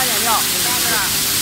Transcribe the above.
加点料，你加多少？